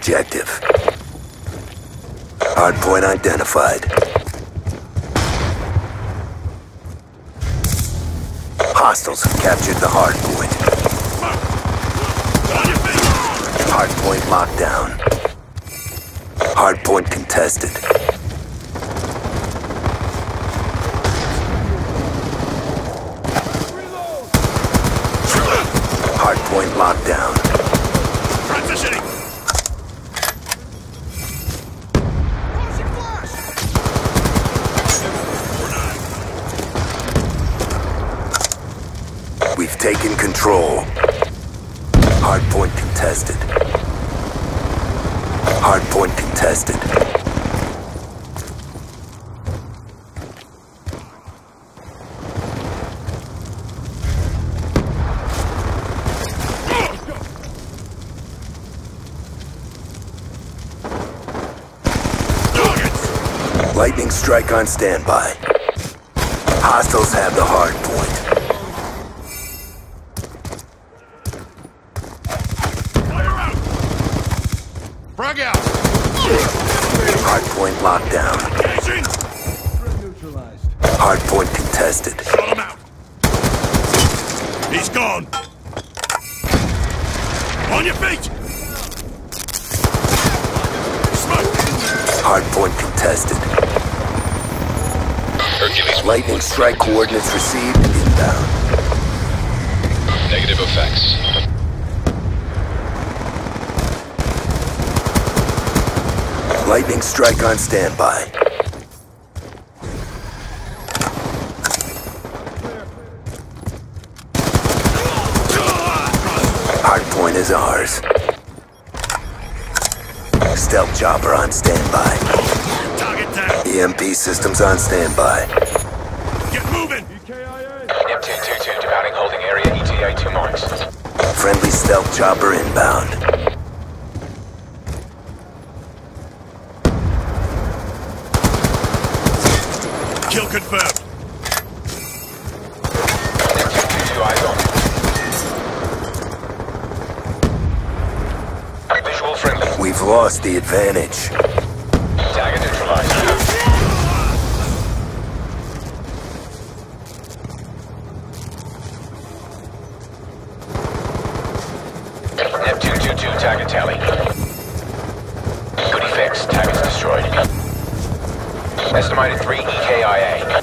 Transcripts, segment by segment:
objective. Hard point identified. Hostiles have captured the hard point. Hard point locked down. Hard point contested. Hard point taken control. Hard point contested. Hard point contested. Lightning strike on standby. Hostiles have the hard point. Frag out! Hard point locked. Engaging! Hard point contested. Shot him out! He's gone! On your feet! Smoke! Hard point contested. Hercules, Lightning strike coordinates received inbound. negative effects. Lightning strike on standby. Hard point is ours. Stealth chopper on standby. EMP systems on standby. Get moving! M222 to mounting holding area ETA 2 marks. Friendly stealth chopper inbound. Confirmed! M222 eyes on. Visual friendly. We've lost the advantage. Target neutralized. Estimated 3 EKIA.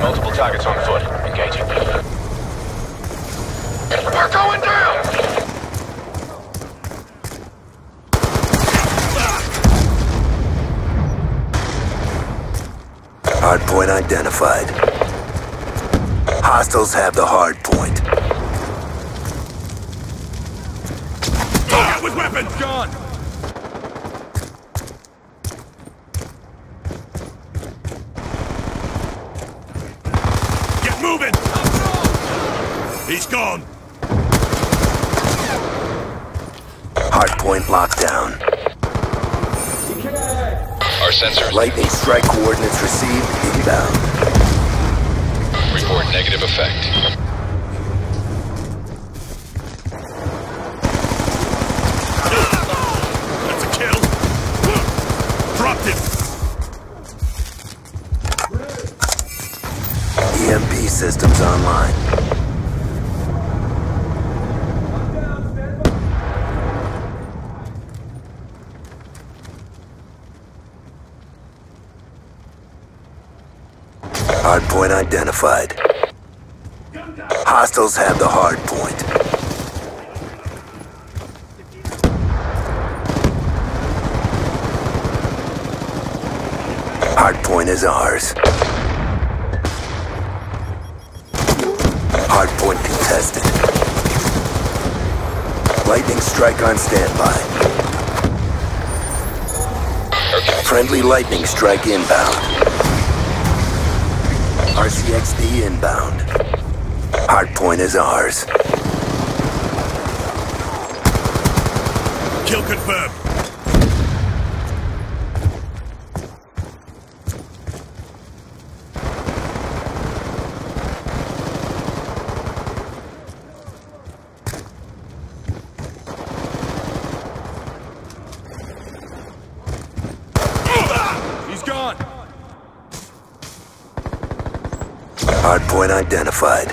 Multiple targets on foot. Engaging. We're going down! Hard point identified. Hostiles have the hard point. Target with weapons! Gone! Get moving! He's gone! Hard point locked down. Our sensors Lightning strike coordinates received inbound. report negative effect. That's a kill! Dropped him! EMP systems online. Hard point identified. Hostiles have the hard point. Hard point is ours. Hard point contested. Lightning strike on standby. Friendly lightning strike inbound. RCXD inbound. Hard point is ours. Kill confirmed! Hardpoint identified.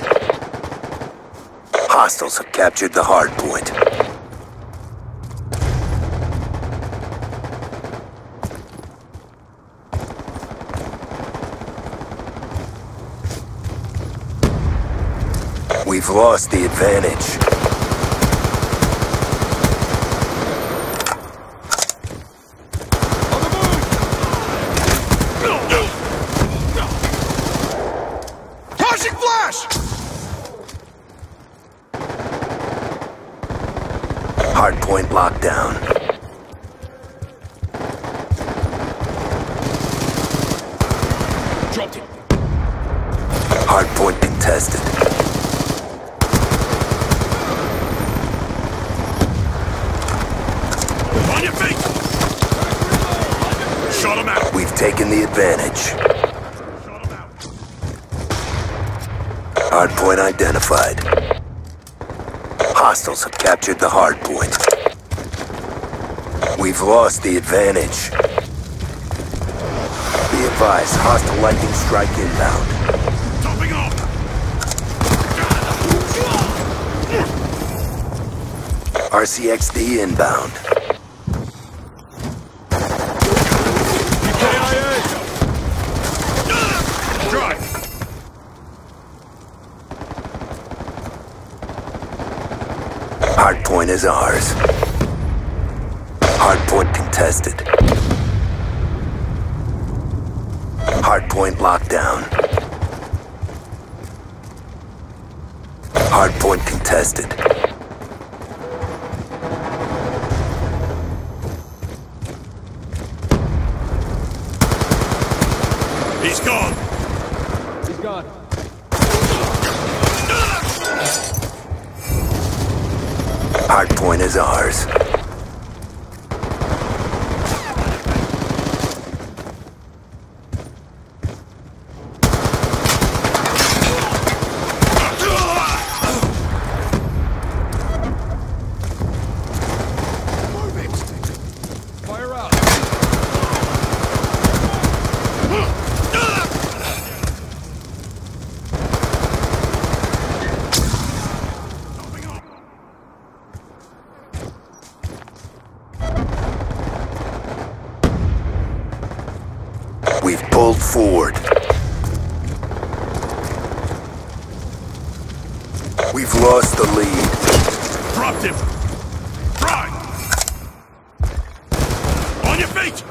Hostiles have captured the hardpoint. We've lost the advantage. Hardpoint locked down. Dropped. Hardpoint contested. On your feet! Shot him out! We've taken the advantage. Hardpoint identified. Hostiles have captured the hardpoint. We've lost the advantage. Be advised, hostile lightning strike inbound. Topping off! RCXD inbound. Hardpoint is ours. Hardpoint contested. Hardpoint locked down. Hardpoint contested. He's gone! He's gone. Hardpoint is ours. Fire out. We've forward. We've lost the lead. Dropped him! Drive! On your feet!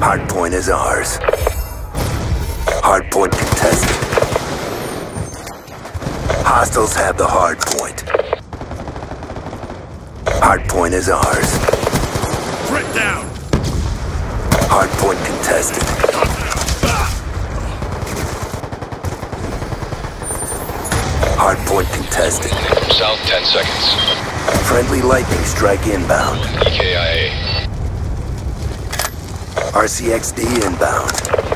Hardpoint is ours. Hardpoint contested. Hostiles have the hardpoint. Hardpoint is ours. Threat down! Hardpoint contested. Hardpoint contested. South 10 seconds. Friendly lightning strike inbound. EKIA. RCXD inbound.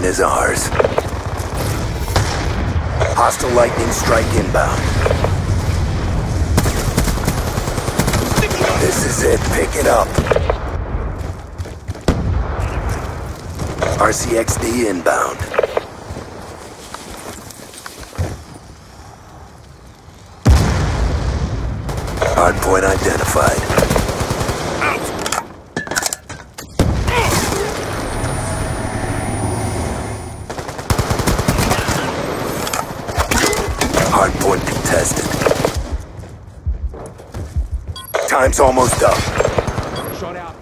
Hardpoint is ours. Hostile lightning strike inbound. This is it. Pick it up. RCXD inbound. Hardpoint identified. Hardpoint contested. Time's almost up. Shot out.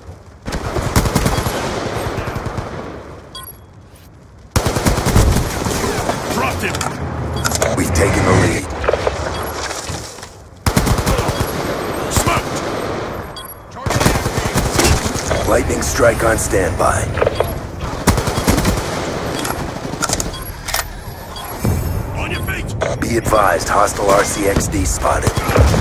Dropped him! We've taken the lead. Smoked! Lightning strike on standby. On your feet! Be advised, hostile RCXD spotted.